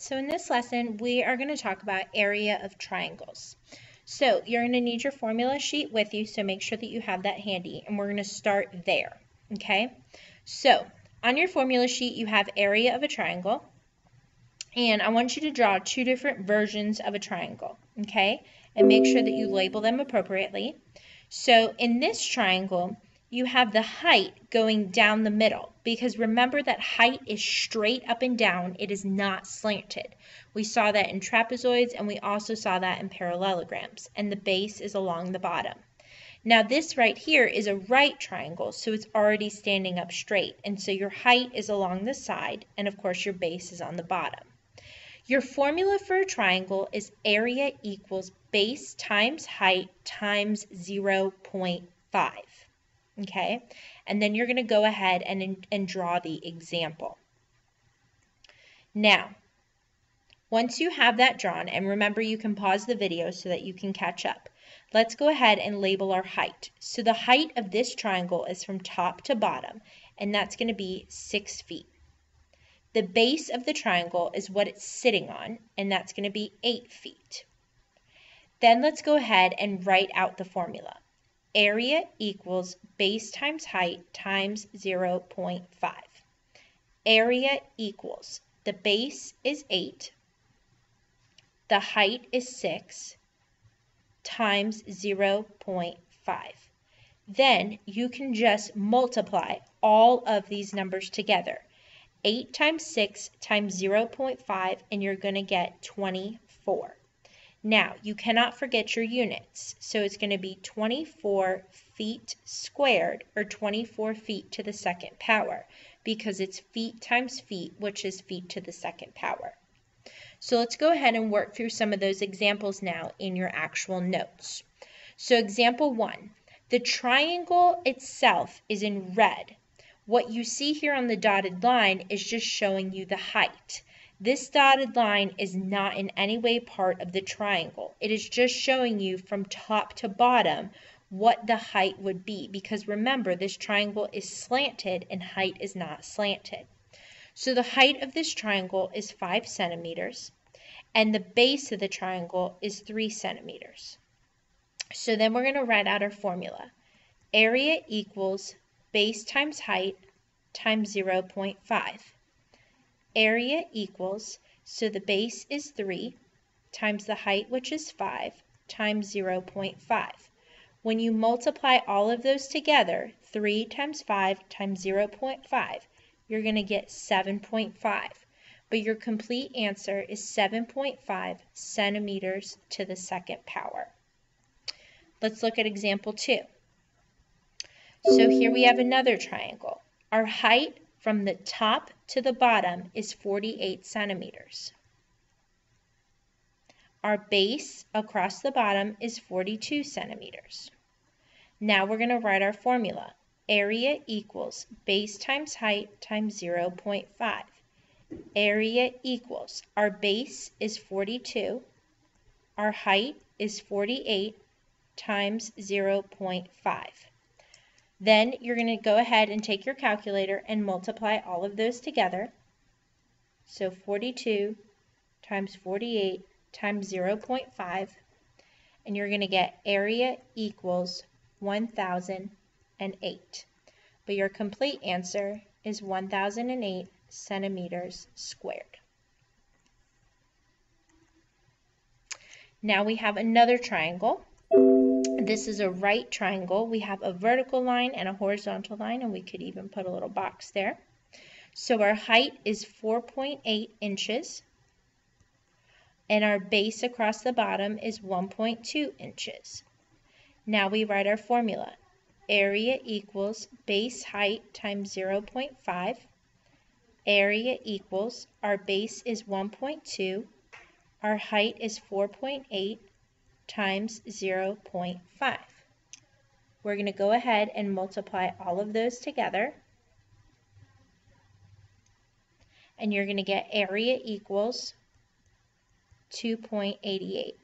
so in this lesson, we are going to talk about area of triangles. So you're going to need your formula sheet with you, so make sure that you have that handy, and we're going to start there, okay? So on your formula sheet, you have area of a triangle, and I want you to draw two different versions of a triangle, okay? And make sure that you label them appropriately. So in this triangle, you have the height going down the middle because remember that height is straight up and down. It is not slanted. We saw that in trapezoids and we also saw that in parallelograms and the base is along the bottom. Now this right here is a right triangle so it's already standing up straight and so your height is along the side and of course your base is on the bottom. Your formula for a triangle is area equals base times height times 0.5 okay? And then you're going to go ahead and, and draw the example. Now, once you have that drawn, and remember you can pause the video so that you can catch up, let's go ahead and label our height. So the height of this triangle is from top to bottom, and that's going to be 6 feet. The base of the triangle is what it's sitting on, and that's going to be 8 feet. Then let's go ahead and write out the formula area equals base times height times 0.5. Area equals, the base is 8, the height is 6, times 0.5. Then you can just multiply all of these numbers together. 8 times 6 times 0.5 and you're going to get 24. Now, you cannot forget your units. So it's going to be 24 feet squared, or 24 feet to the second power, because it's feet times feet, which is feet to the second power. So let's go ahead and work through some of those examples now in your actual notes. So example one, the triangle itself is in red. What you see here on the dotted line is just showing you the height. This dotted line is not in any way part of the triangle. It is just showing you from top to bottom what the height would be because remember this triangle is slanted and height is not slanted. So the height of this triangle is 5 centimeters and the base of the triangle is 3 centimeters. So then we're going to write out our formula. Area equals base times height times 0.5 area equals, so the base is 3 times the height, which is 5, times 0.5. When you multiply all of those together, 3 times 5 times 0.5, you're going to get 7.5. But your complete answer is 7.5 centimeters to the second power. Let's look at example 2. So here we have another triangle. Our height from the top to the bottom is 48 centimeters. Our base across the bottom is 42 centimeters. Now we're going to write our formula. Area equals base times height times 0.5. Area equals, our base is 42, our height is 48 times 0.5. Then you're going to go ahead and take your calculator and multiply all of those together. So 42 times 48 times 0.5, and you're going to get area equals 1008. But your complete answer is 1008 centimeters squared. Now we have another triangle. This is a right triangle. We have a vertical line and a horizontal line, and we could even put a little box there. So our height is 4.8 inches, and our base across the bottom is 1.2 inches. Now we write our formula. Area equals base height times 0.5. Area equals, our base is 1.2, our height is 4.8, times 0.5. We're going to go ahead and multiply all of those together. And you're going to get area equals 2.88.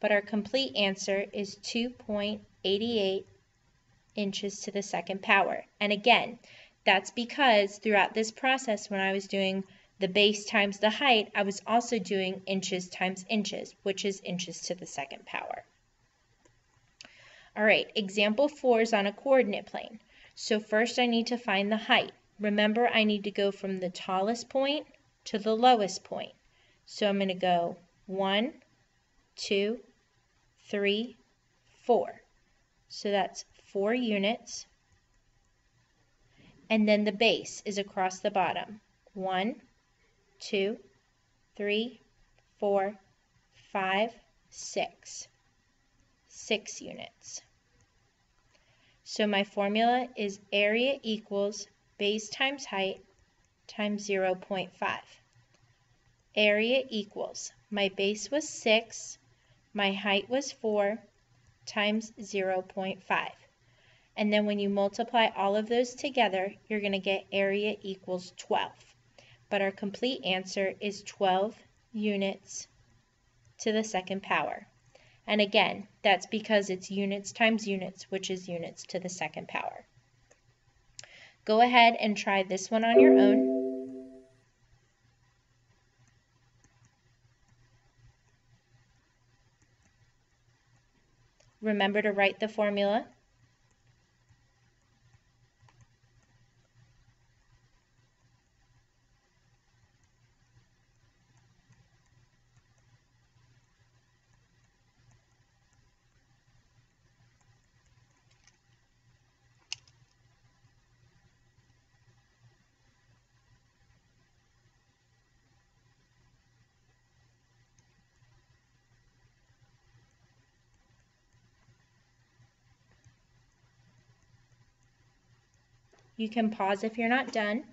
But our complete answer is 2.88 inches to the second power. And again, that's because throughout this process when I was doing the base times the height, I was also doing inches times inches, which is inches to the second power. All right, example four is on a coordinate plane. So first I need to find the height. Remember, I need to go from the tallest point to the lowest point. So I'm going to go one, two, three, four. So that's four units. And then the base is across the bottom. One, two, three, four, five, six. Six units. So my formula is area equals base times height times 0.5. Area equals, my base was 6, my height was 4, times 0.5. And then when you multiply all of those together, you're going to get area equals 12 but our complete answer is 12 units to the second power. And again, that's because it's units times units, which is units to the second power. Go ahead and try this one on your own. Remember to write the formula You can pause if you're not done.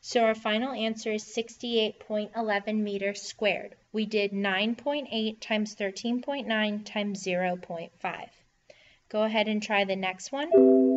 So our final answer is 68.11 meters squared. We did 9.8 times 13.9 times 0.5. Go ahead and try the next one.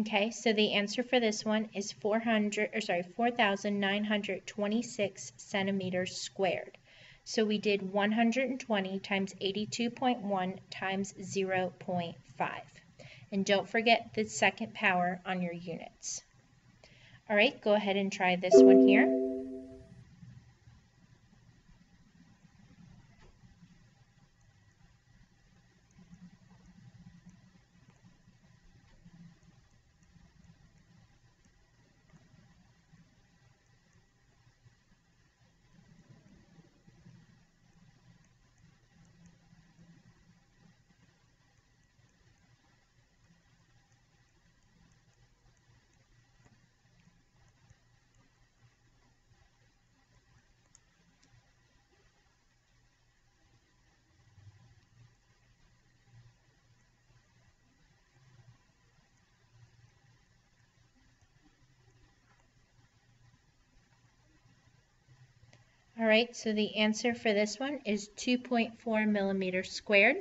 Okay, so the answer for this one is 400, or sorry, 4,926 centimeters squared. So we did 120 times 82.1 times 0.5. And don't forget the second power on your units. All right, go ahead and try this one here. All right, so the answer for this one is 2.4 millimeters squared.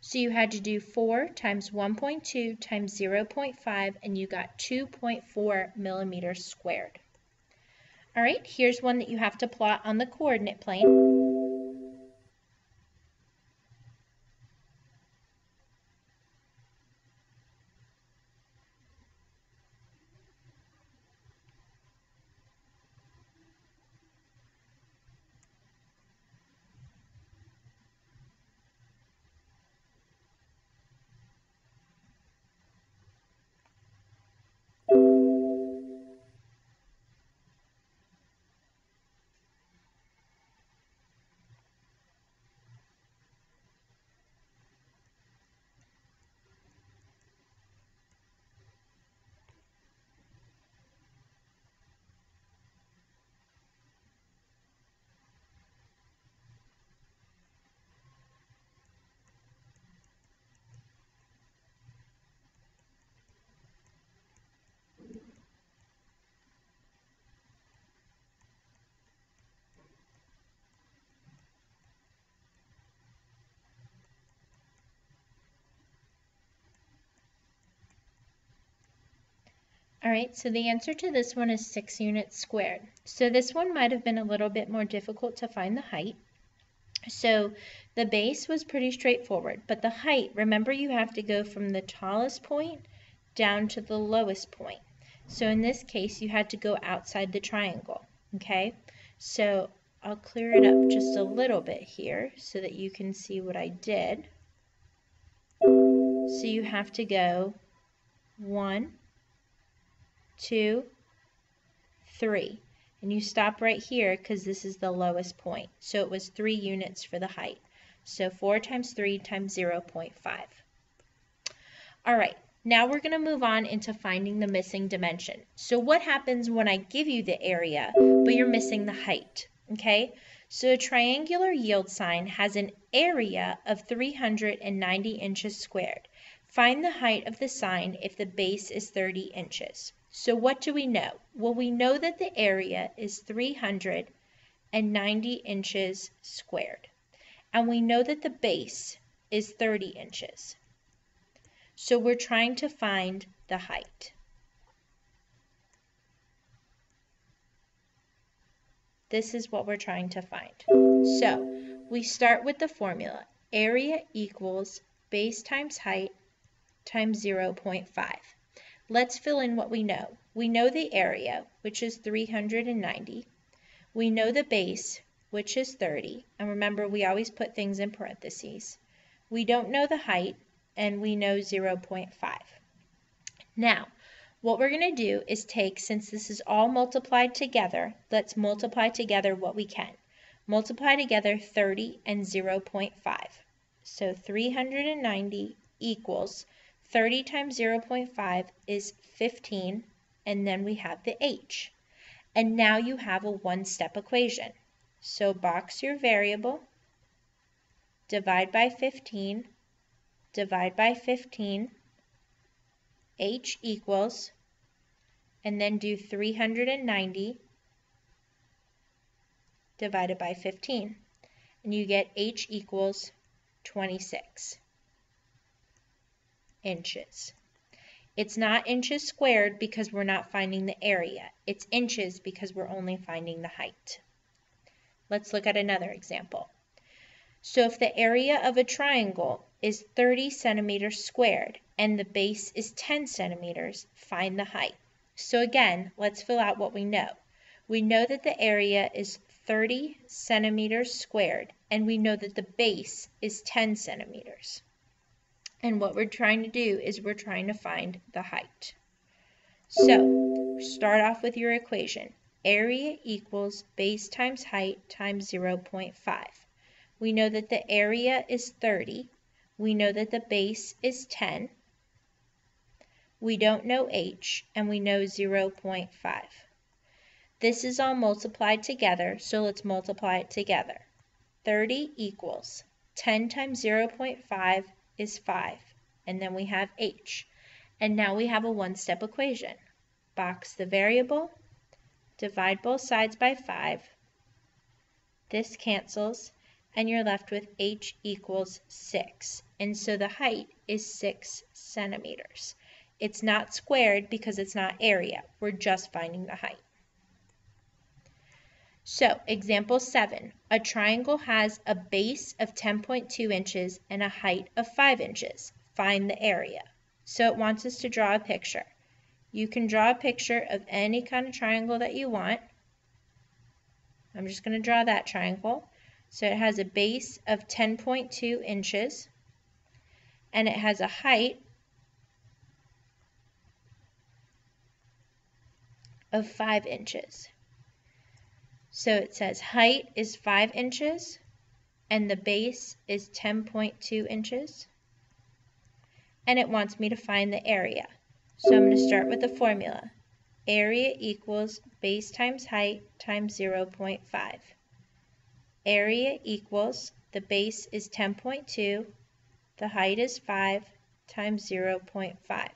So you had to do 4 times 1.2 times 0.5, and you got 2.4 millimeters squared. All right, here's one that you have to plot on the coordinate plane. All right, so the answer to this one is 6 units squared. So this one might have been a little bit more difficult to find the height. So the base was pretty straightforward, but the height, remember you have to go from the tallest point down to the lowest point. So in this case, you had to go outside the triangle, okay? So I'll clear it up just a little bit here so that you can see what I did. So you have to go one, two, three. And you stop right here because this is the lowest point. So it was three units for the height. So 4 times 3 times 0 0.5. All right, now we're going to move on into finding the missing dimension. So what happens when I give you the area, but you're missing the height? Okay, so a triangular yield sign has an area of 390 inches squared. Find the height of the sign if the base is 30 inches. So what do we know? Well, we know that the area is 390 inches squared. And we know that the base is 30 inches. So we're trying to find the height. This is what we're trying to find. So we start with the formula. Area equals base times height times 0.5. Let's fill in what we know. We know the area, which is 390. We know the base, which is 30. And remember, we always put things in parentheses. We don't know the height, and we know 0.5. Now, what we're going to do is take, since this is all multiplied together, let's multiply together what we can. Multiply together 30 and 0.5. So 390 equals 30 times 0.5 is 15, and then we have the h. And now you have a one-step equation. So box your variable, divide by 15, divide by 15, h equals, and then do 390 divided by 15. And you get h equals 26 inches. It's not inches squared because we're not finding the area. It's inches because we're only finding the height. Let's look at another example. So if the area of a triangle is 30 centimeters squared and the base is 10 centimeters, find the height. So again, let's fill out what we know. We know that the area is 30 centimeters squared and we know that the base is 10 centimeters. And what we're trying to do is we're trying to find the height. So start off with your equation. Area equals base times height times 0.5. We know that the area is 30. We know that the base is 10. We don't know h, and we know 0.5. This is all multiplied together, so let's multiply it together. 30 equals 10 times 0.5 is 5, and then we have h. And now we have a one-step equation. Box the variable, divide both sides by 5. This cancels, and you're left with h equals 6. And so the height is 6 centimeters. It's not squared because it's not area. We're just finding the height. So, example 7. A triangle has a base of 10.2 inches and a height of 5 inches. Find the area. So it wants us to draw a picture. You can draw a picture of any kind of triangle that you want. I'm just going to draw that triangle. So it has a base of 10.2 inches and it has a height of 5 inches. So it says height is 5 inches and the base is 10.2 inches. And it wants me to find the area. So I'm going to start with the formula. Area equals base times height times 0.5. Area equals, the base is 10.2, the height is 5 times 0.5.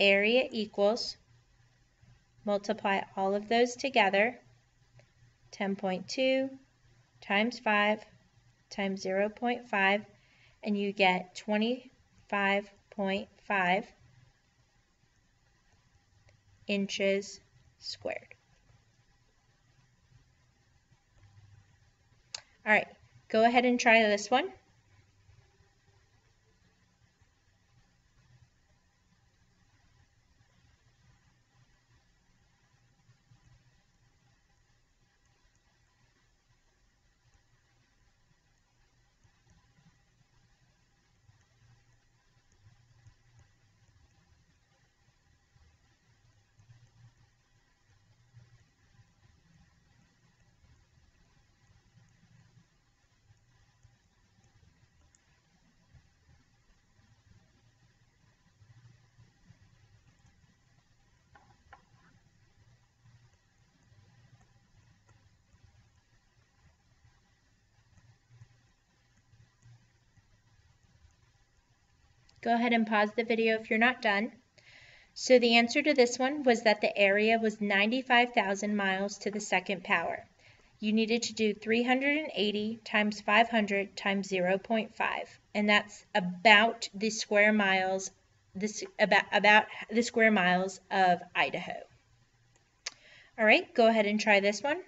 Area equals, multiply all of those together, 10.2 times 5 times 0.5 and you get 25.5 inches squared. All right, go ahead and try this one. Go ahead and pause the video if you're not done. So the answer to this one was that the area was 95,000 miles to the second power. You needed to do 380 times 500 times 0.5, and that's about the square miles this about about the square miles of Idaho. All right, go ahead and try this one.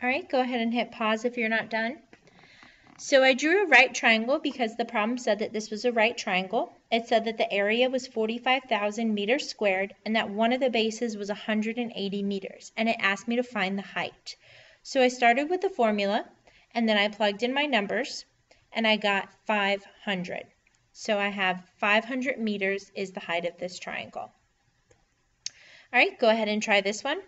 All right, go ahead and hit pause if you're not done. So I drew a right triangle because the problem said that this was a right triangle. It said that the area was 45,000 meters squared and that one of the bases was 180 meters. And it asked me to find the height. So I started with the formula and then I plugged in my numbers and I got 500. So I have 500 meters is the height of this triangle. All right, go ahead and try this one.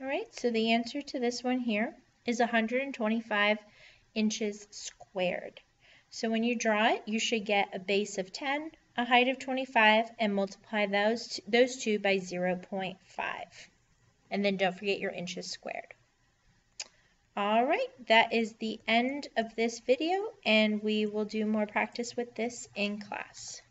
All right, so the answer to this one here is 125 inches squared. So when you draw it, you should get a base of 10, a height of 25, and multiply those, those two by 0.5. And then don't forget your inches squared. All right, that is the end of this video, and we will do more practice with this in class.